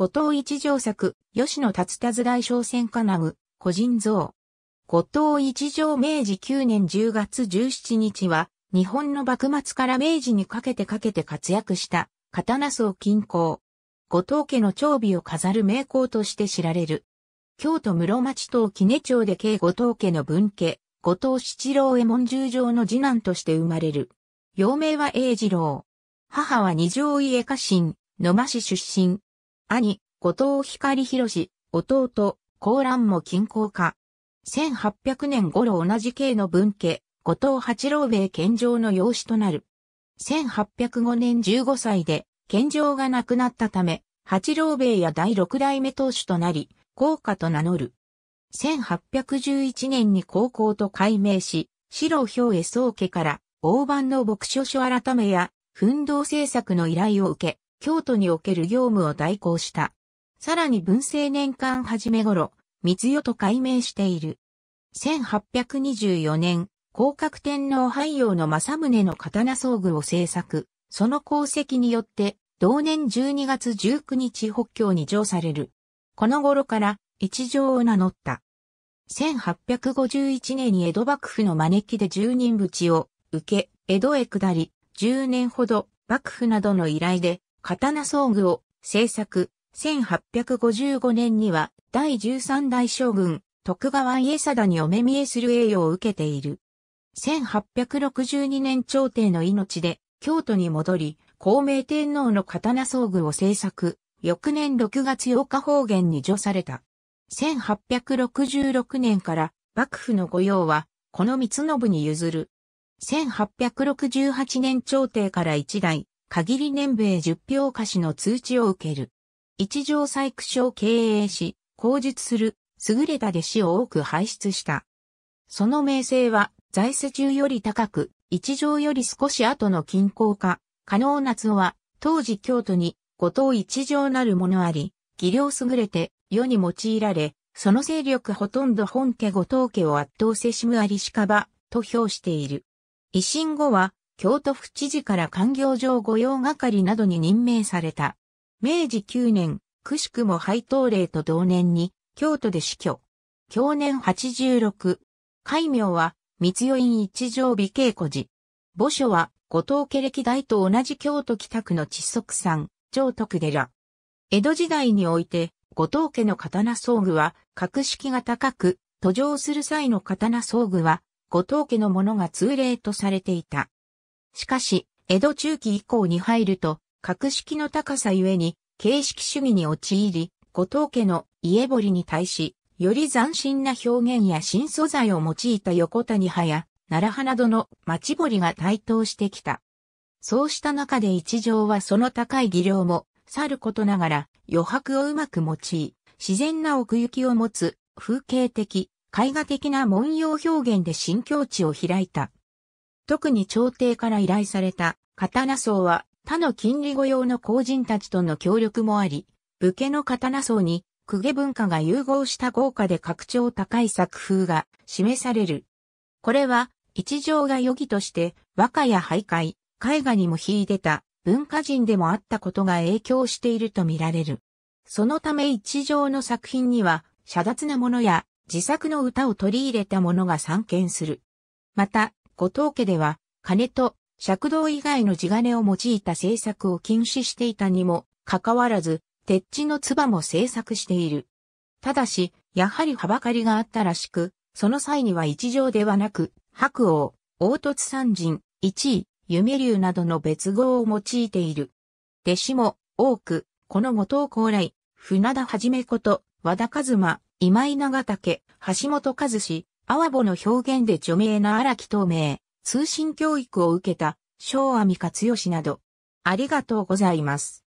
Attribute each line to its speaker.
Speaker 1: 後藤一条作、吉野達田図大商船金具、個人像。後藤一条明治9年10月17日は、日本の幕末から明治にかけてかけて活躍した、刀層近郊。後藤家の長尾を飾る名工として知られる。京都室町島杵町で慶後藤家の分家、後藤七郎右衛門十条の次男として生まれる。幼名は英次郎。母は二条家家臣、野間市出身。兄、後藤光弘、弟、高蘭も近郊家。1800年頃同じ系の分家、後藤八郎兵衛献上の養子となる。1805年15歳で、献上が亡くなったため、八郎兵衛や第六代目当主となり、高家と名乗る。1811年に高校と改名し、白兵衛宗家から大判の牧書書改めや、奮闘制作の依頼を受け、京都における業務を代行した。さらに文政年間初め頃、三代と改名している。1824年、広角天皇廃陽の正宗の刀装具を制作。その功績によって、同年12月19日北京に上される。この頃から一条を名乗った。1851年に江戸幕府の招きで十人淵を受け、江戸へ下り、10年ほど幕府などの依頼で刀装具を制作。1855年には第13代将軍徳川家貞にお目見えする栄誉を受けている。1862年朝廷の命で京都に戻り、孔明天皇の刀装具を制作。翌年6月8日方言に除された。1866年から幕府の御用は、この三信に譲る。1868年朝廷から一代、限り年米十票貸しの通知を受ける。一条細工所を経営し、口述する優れた弟子を多く輩出した。その名声は財政中より高く、一条より少し後の近郊化、可能夏は、当時京都に五島一条なるものあり、技量優れて世に用いられ、その勢力ほとんど本家五島家を圧倒せしむありしかば、と評している。維新後は、京都府知事から官業上御用係などに任命された。明治9年、くしくも配当令と同年に、京都で死去。去年86。戒名は、三代院一条美稽古寺。墓所は、後藤家歴代と同じ京都北区の窒息山、長徳寺。江戸時代において、後藤家の刀装具は、格式が高く、途上する際の刀装具は、後藤家のものが通例とされていた。しかし、江戸中期以降に入ると、格式の高さゆえに、形式主義に陥り、後藤家の家堀に対し、より斬新な表現や新素材を用いた横谷派や、奈良派などの町堀が台頭してきた。そうした中で一条はその高い技量も、さることながら余白をうまく用い、自然な奥行きを持つ風景的、絵画的な文様表現で新境地を開いた。特に朝廷から依頼された刀層は他の金利御用の工人たちとの協力もあり、武家の刀層に公家文化が融合した豪華で格調高い作風が示される。これは一条が余儀として和歌や俳諧、絵画にも秀でた文化人でもあったことが影響しているとみられる。そのため一条の作品には、遮奪なものや自作の歌を取り入れたものが散見する。また、後藤家では、金と尺道以外の地金を用いた制作を禁止していたにもかかわらず、鉄地の唾も制作している。ただし、やはりはばかりがあったらしく、その際には一条ではなく、白王、凹凸三人、一位、夢竜などの別号を用いている。弟子も多く、この後藤高来、船田はじめこと、和田和馬、今井長竹、橋本和志、アワボの表現で著名な荒木透明、通信教育を受けた、小阿弥勝義など。ありがとうございます。